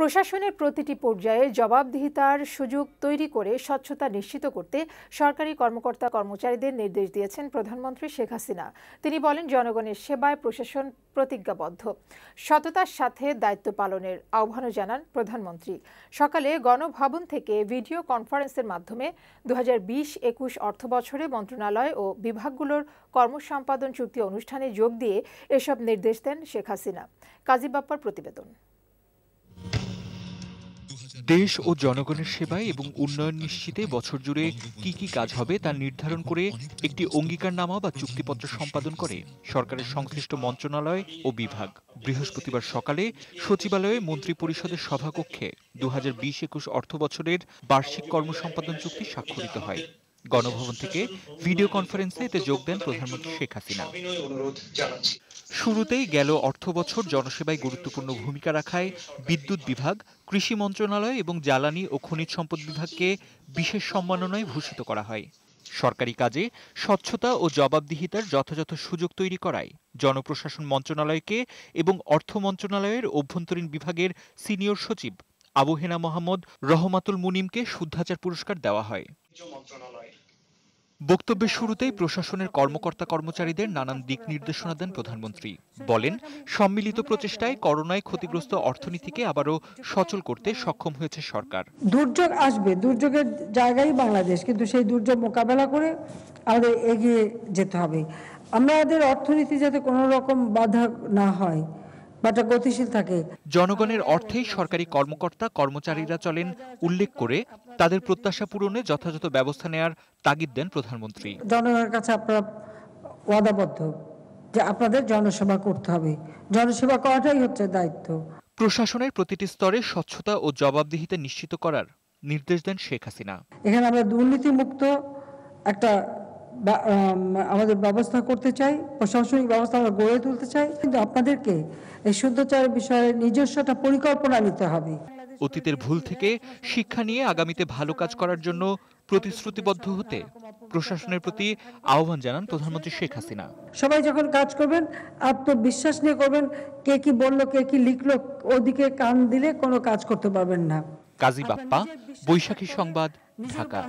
প্রশাসনের প্রতিটি পর্যায়ে জবাবদিহিতার সুযোগ তৈরি করে স্বচ্ছতা নিশ্চিত করতে সরকারি কর্মকর্তা কর্মচারীদের নির্দেশ দিয়েছেন প্রধানমন্ত্রী শেখ হাসিনা। তিনি বলেন, জনগণের সেবায় প্রশাসন প্রতিজ্ঞাবদ্ধ। সততার সাথে দায়িত্ব পালনের আহ্বানও জানান প্রধানমন্ত্রী। সকালে গণভবন থেকে ভিডিও কনফারেন্সের মাধ্যমে দু হাজার বিশ একুশ অর্থবছরে মন্ত্রণালয় ও বিভাগগুলোর কর্মসম্পাদন চুক্তি অনুষ্ঠানে যোগ দিয়ে এসব নির্দেশ দেন শেখ হাসিনা। কাজী বাপ্পার প্রতিবেদন। দেশ ও জনগণের সেবায় এবং উন্নয়ন নিশ্চিতে বছর জুড়ে কি কি কাজ হবে তা নির্ধারণ করে একটি অঙ্গীকারনামা বা চুক্তিপত্র সম্পাদন করে সরকারের সংশ্লিষ্ট মন্ত্রণালয় ও বিভাগ। বৃহস্পতিবার সকালে সচিবালয়ে মন্ত্রী পরিষদের সভাকক্ষে দু হাজার বিশ একুশ অর্থ বছরের বার্ষিক কর্মসম্পাদন চুক্তি স্বাক্ষরিত হয়। গণভবন থেকে ভিডিও কনফারেন্সে এতে যোগ দেন প্রধানমন্ত্রী শেখ হাসিনা। শুরুতেই গেল অর্থ বছর জনসেবায় গুরুত্বপূর্ণ ভূমিকা রাখায় বিদ্যুৎ বিভাগ, কৃষি মন্ত্রণালয় এবং জ্বালানি ও খনিজ সম্পদ বিভাগকে বিশেষ সম্মাননায় ভূষিত করা হয়। সরকারি কাজে স্বচ্ছতা ও জবাবদিহিতার যথাযথ সুযোগ তৈরি করায় জনপ্রশাসন মন্ত্রণালয়কে এবং অর্থ মন্ত্রণালয়ের অভ্যন্তরীণ বিভাগের সিনিয়র সচিব আবু হেনা মোহাম্মদ রহমাতুল মুনিমকে শুদ্ধাচার পুরস্কার দেওয়া হয়। বক্তব্যের শুরুতেই প্রশাসনের কর্মকর্তা কর্মচারীদের নানান দিক নির্দেশনা দেন প্রধানমন্ত্রী। বলেন, সম্মিলিত প্রচেষ্টায় করোনায় ক্ষতিগ্রস্ত অর্থনীতিকে আবারও সচল করতে সক্ষম হয়েছে সরকার। দুর্যোগ আসবে, দুর্যোগের জায়গায় বাংলাদেশ, কিন্তু সেই দুর্যোগ মোকাবেলা করে আমাদের এগিয়ে যেতে হবে। আমাদের অর্থনীতি যাতে কোনো রকম বাধা না হয় বাটা গতিশীল থাকে। জনগণের অর্থেই সরকারি কর্মকর্তা কর্মচারীরা চলেন উল্লেখ করে তাদের প্রত্যাশা পূরণে যথাযথ ব্যবস্থা নেয়ার তাগিদ দেন প্রধানমন্ত্রী। জনগণের কাছে আপনারা ওয়াদাবদ্ধ যে আপনাদের জনসেবা করতে হবে। জনসেবা করাটাই হচ্ছে দায়িত্ব। প্রশাসনের প্রতিটি স্তরে স্বচ্ছতা ও জবাবদিহিতা নিশ্চিত করার নির্দেশ দেন শেখ হাসিনা। এখানে আমরা দুর্নীতিমুক্ত একটা বা- আমাদের ব্যবস্থা করতে চাই প্রশাসনিক ব্যবস্থা আমরা গড়ে তুলতে চাই কিন্তু আপনাদেরকে এই শুদ্ধাচারের বিষয়ে নিজস্ব একটা পরিকল্পনা নিতে হবে। অতীতের ভুল থেকে শিক্ষা নিয়ে আগামীতে ভালো কাজ করার জন্য প্রতিশ্রুতিবদ্ধ হতে প্রশাসনের প্রতি আহ্বান জানান প্রধানমন্ত্রী শেখ হাসিনা। সবাই যখন কাজ করবেন আত্মবিশ্বাস নিয়ে করবেন কে কি বলল কে কি লিখলো ওদিকে কান দিলে কোনো কাজ করতে পারবেন না। কাজী বাপ্পা বৈশাখী সংবাদ ঢাকা।